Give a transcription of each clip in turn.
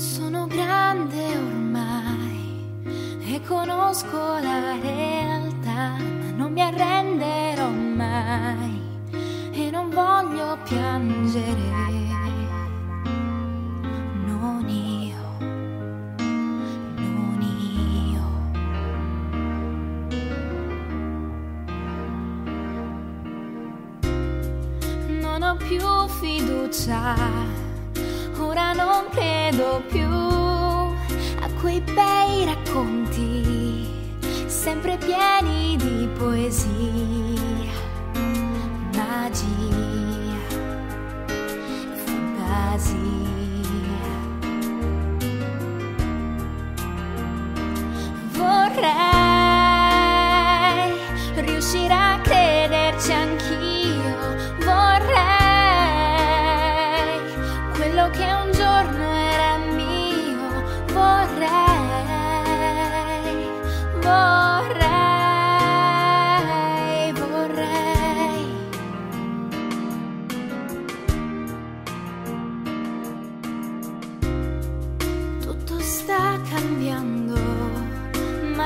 Sono grande ormai e conosco la realtà, ma non mi arrenderò mai e non voglio piangere. Non io, non io. Non ho più fiducia ora non credo più a quei bei racconti, sempre pieni di poesia, magia,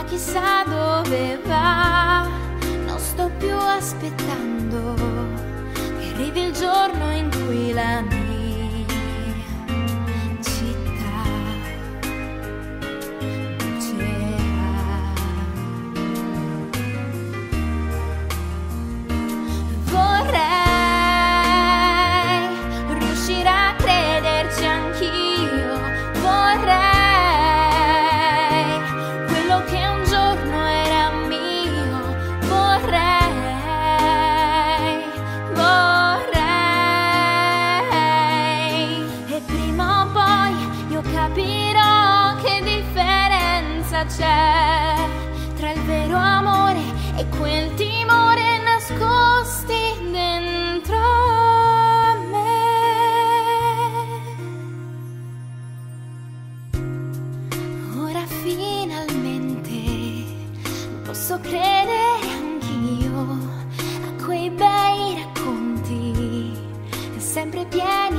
chissà dove va. Non sto più aspettando che arrivi il giorno in cui la mia c'è tra il vero amore e quel timore nascosti dentro me. Ora finalmente posso credere anch'io a quei bei racconti sempre pieni